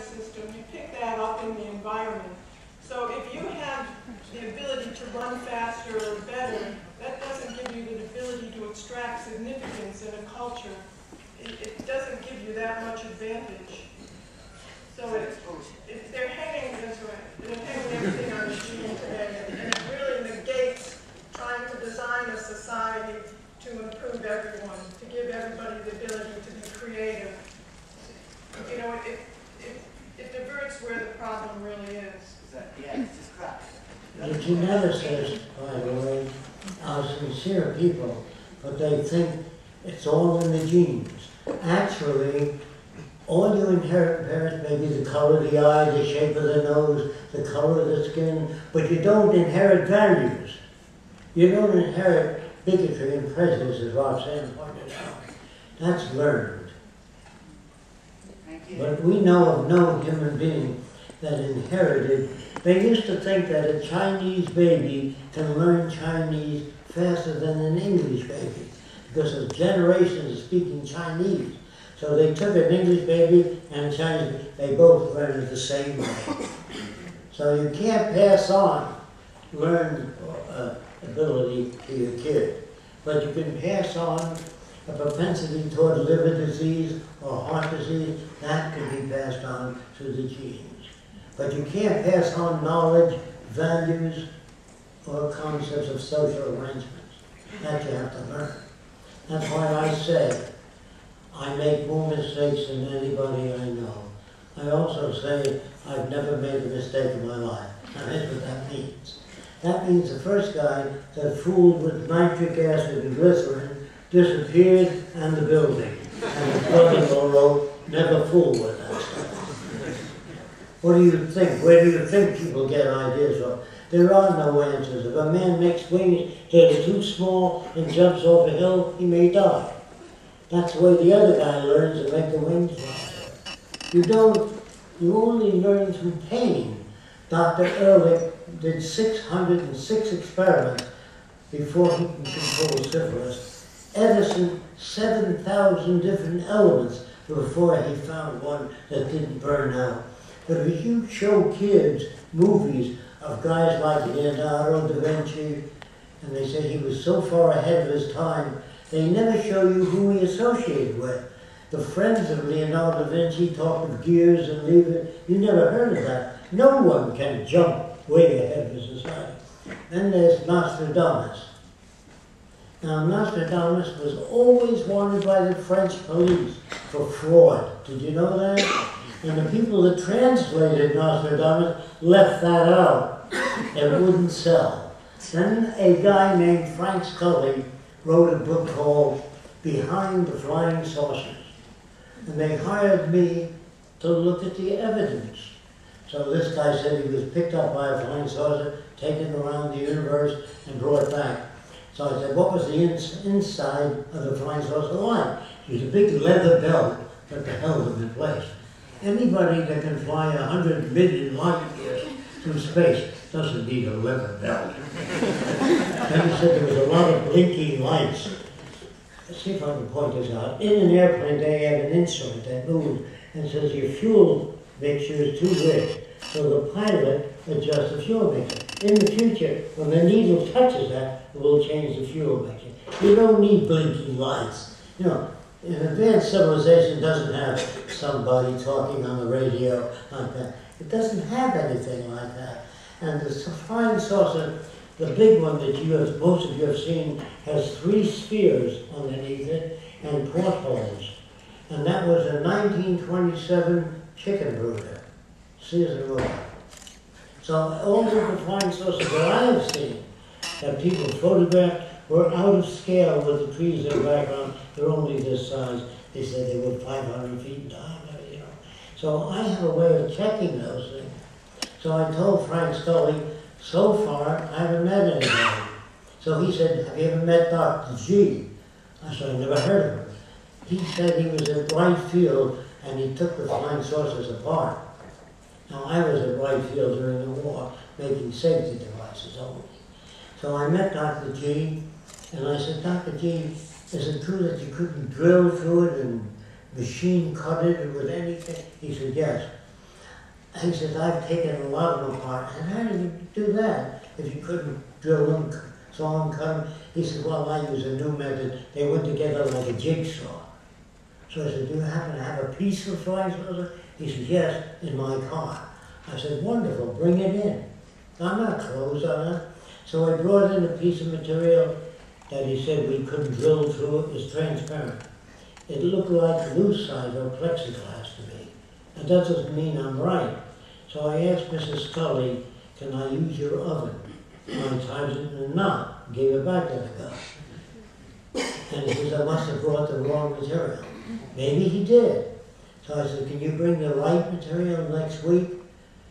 system, you pick that up in the environment. So if you have the ability to run faster or better, that doesn't give you the ability to extract significance in a culture. It, it doesn't give you that much advantage. So if they're hanging, that's right, they're hanging everything on the gene today, and and it really negates trying to design a society to improve everyone, to give everybody the ability to be creative. You know, it, it, it diverts where the problem really is. Is that, yeah, it's just crap. The geneticists, by the way, are sincere people, but they think it's all in the genes. Actually, all you inherit parents may be the color of the eye, the shape of the nose, the color of the skin, but you don't inherit values. You don't inherit bigotry and prejudice, as Roxanne pointed out. That's learned. But we know of no human being that inherited. They used to think that a Chinese baby can learn Chinese faster than an English baby because of generations speaking Chinese. So they took an English baby and Chinese, they both learned the same way. So you can't pass on learned uh, ability to your kid, but you can pass on a propensity toward liver disease or heart disease, that can be passed on through the genes. But you can't pass on knowledge, values, or concepts of social arrangements. That you have to learn. That's why I say I make more mistakes than anybody I know. I also say I've never made a mistake in my life. Now what that means. That means the first guy that fooled with nitric acid and glycerin disappeared and the building. And the brother wrote, never fool with that stuff. What do you think? Where do you think people get ideas from? There are no answers. If a man makes wings that are too small and jumps off a hill, he may die. That's the way the other guy learns to make the wings. You don't, you only learn through pain. Dr. Ehrlich did 606 experiments before he could control syphilis. Edison, 7,000 different elements before he found one that didn't burn out. But if you show kids movies of guys like Leonardo da Vinci, and they say he was so far ahead of his time, they never show you who he associated with. The friends of Leonardo da Vinci talk of gears and levers. You never heard of that. No one can jump way ahead of his society. Then there's Nostradamus. Now, Nostradamus was always wanted by the French police for fraud. Did you know that? And the people that translated Nostradamus left that out. It wouldn't sell. Then a guy named Frank Scully wrote a book called Behind the Flying Saucers. And they hired me to look at the evidence. So this guy said he was picked up by a flying saucer, taken around the universe, and brought back. So I said, what was the ins- inside of the flying saucer like? It was a big leather belt that held him in place. Anybody that can fly a hundred million light years through space doesn't need a leather belt. then he said there was a lot of blinking lights. Let's see if I can point this out. In an airplane, they have an instrument that moves and says your fuel mixture is too rich. So the pilot adjusts the fuel mixture. In the future, when the needle touches that, it will change the fuel mixture. You don't need blinking lights. You know, an advanced civilization doesn't have somebody talking on the radio like that. It doesn't have anything like that. And the flying saucer, the big one that you have, most of you have seen, has three spheres underneath it and portholes. And that was a 1927 chicken brooder, Sears Roebuck. So all the flying saucers that I have seen, that people photographed, were out of scale with the trees in the background. They're only this size. They said they were 500 feet in diameter, you know. So I have a way of checking those things. So I told Frank Scully, so far I haven't met anybody. So he said, have you ever met Dr. G? I said, I never heard of him. He said he was at Wright Field and he took the flying saucers apart. Now I was at Wright Field during the war making safety devices only. So I met Dr. G and I said, Dr. G, is it true that you couldn't drill through it and machine cut it with anything? He said, yes. He says, I've taken a lot of them apart. And how did you do that if you couldn't drill them, saw them, cut them? He said, well, I use a new method. They went together like a jigsaw. So I said, do you happen to have a piece of slice? He said, yes, in my car. I said, wonderful, bring it in. I'm not closed on it. So I brought in a piece of material that he said we couldn't drill through. It was transparent. It looked like lucite or plexiglass to me. And that doesn't mean I'm right. So I asked Mrs. Scully, can I use your oven? Nine times it and not. Gave it back to the guy. And he says, I must have brought the wrong material. Maybe he did. So I said, can you bring the right material next week?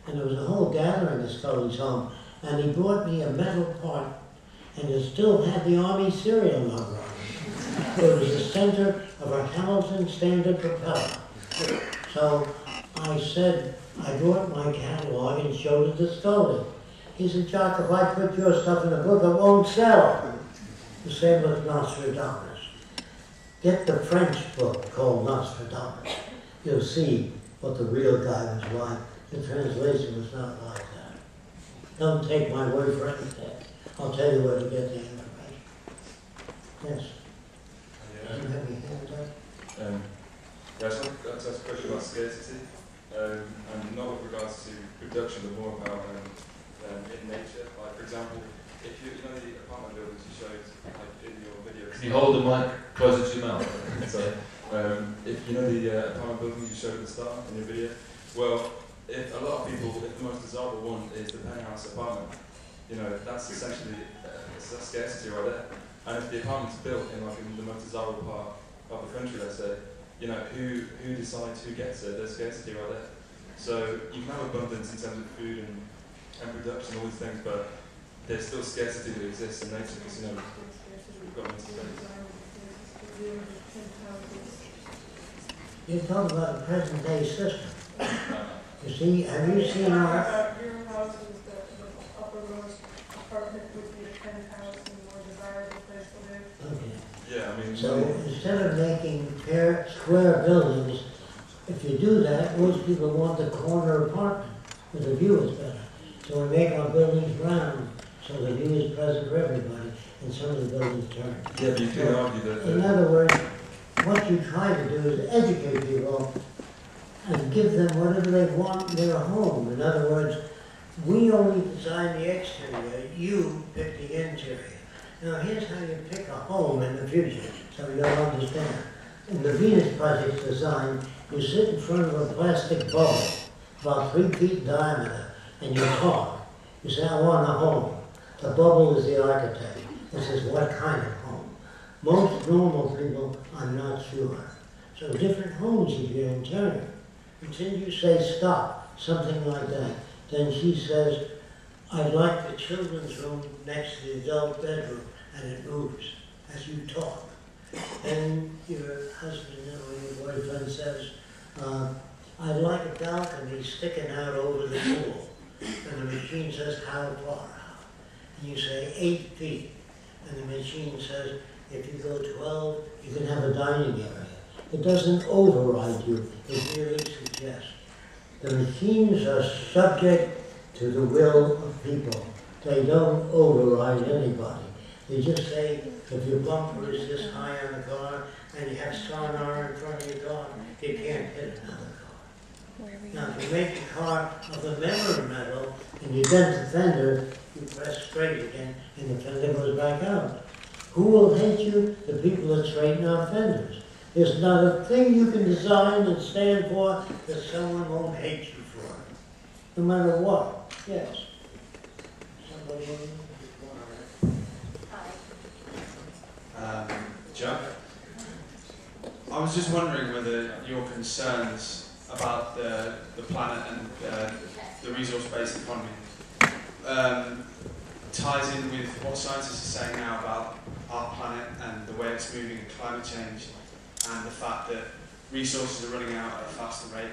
And there was a whole gathering at Scully's home. And he brought me a metal part, and it still had the Army serial number on it. It was the center of a Hamilton Standard propeller. So I said, I brought my catalog and showed it to Scully. He said, Jacque, if I put your stuff in a book, it won't sell. The same with Nostradamus. Get the French book called Nostradamus. You'll see what the real guy was like. The translation was not like that. Don't take my word for anything. I'll tell you where to get the information. Yes, Yeah. you have your hand up? Um, yeah, I just want to ask a question about scarcity, um, and not with regards to production, but more about um, um, in nature. Like, for example, if you, you know the apartment buildings you showed like, in your video. Can you hold the mic closer to your mouth? Sorry. Um, if you know the uh, apartment buildings you showed at the start in your video, well, if a lot of people, if the most desirable one is the penthouse apartment, you know, that's essentially uh, a scarcity right there. And if the apartment's built in like in the most desirable part of the country, let's say, you know, who who decides who gets it? There's scarcity right there. So you can have abundance in terms of food and, and production, and all these things, but there's still scarcity that exists in nature because you know we've got limited space. You're talking about the present day system. You see, have you seen our, About your house is the, the uppermost apartment would be the penthouse and more desirable place to live. okay. yeah, I mean, So instead of making pair, square buildings, if you do that, most people want the corner apartment where the view is better. So we make our buildings round, so the view is present for everybody, and some of the buildings turn. yeah, but you could argue that. In that other words, what you try to do is educate people and give them whatever they want in their home. In other words, we only design the exterior, you pick the interior. Now, here's how you pick a home in the future, so you'll understand. In the Venus Project design, you sit in front of a plastic bowl, about three feet in diameter, and you talk. You say, I want a home. The bubble is the architect. It says, what kind of home? Most normal people are not sure. So different homes in Turner. Until you say stop, something like that, then she says, I'd like the children's room next to the adult bedroom, and it moves as you talk. And your husband or your boyfriend says, uh, I'd like a balcony sticking out over the pool. And the machine says, how far? And you say, eight feet. And the machine says, if you go 12, you can have a dining area. It doesn't override you, it merely suggests. The machines are subject to the will of people. They don't override anybody. They just say, if your bumper is this high on the car and you have sonar in front of your car, you can't hit another car. Now, if you make the car of the memory metal and you dent the fender, you press straight again and the fender goes back out. Who will hate you? The people that straighten out fenders. There's not a thing you can design and stand for that someone won't hate you for, no matter what. Yes. Somebody Um? I was just wondering whether your concerns about the, the planet and uh, the resource-based economy um, ties in with what scientists are saying now about our planet and the way it's moving and climate change and the fact that resources are running out at a faster rate